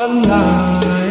Alive